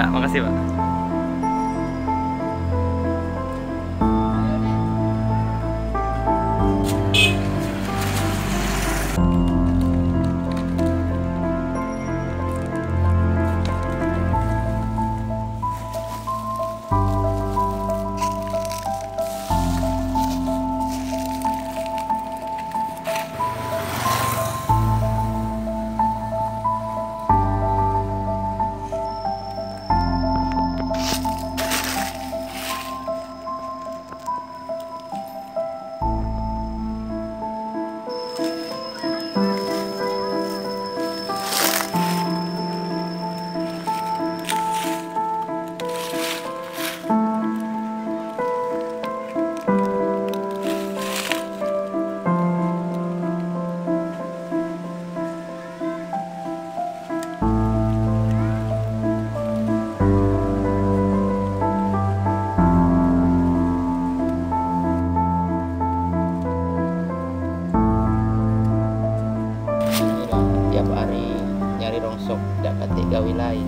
Ya, makasih Pak. Tidak katik gawe lain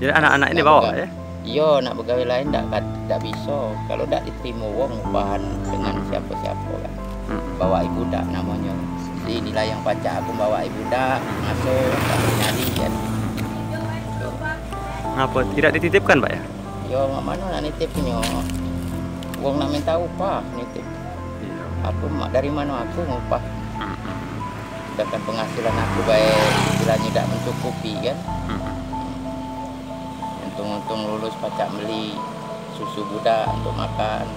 Jadi anak-anak ini bawa ya? iya nak begawe lain tidak tidak bisa kalau tidak diterima wong upahan dengan siapa-siapa kan bawa ibu dak namanya di inilah yang pacak aku bawa ibu dak masuk tak nyari kan Ngapa tidak dititipkan Pak ya? yo mana nak nitip punya wong nak minta upah nitip Iya. aku dari mana aku ngupah Mm-mm. Sedangkan penghasilan aku baik istilahnya tidak mencukupi kan Mm-mm. untung-untung lulus pacak beli susu budak untuk makan.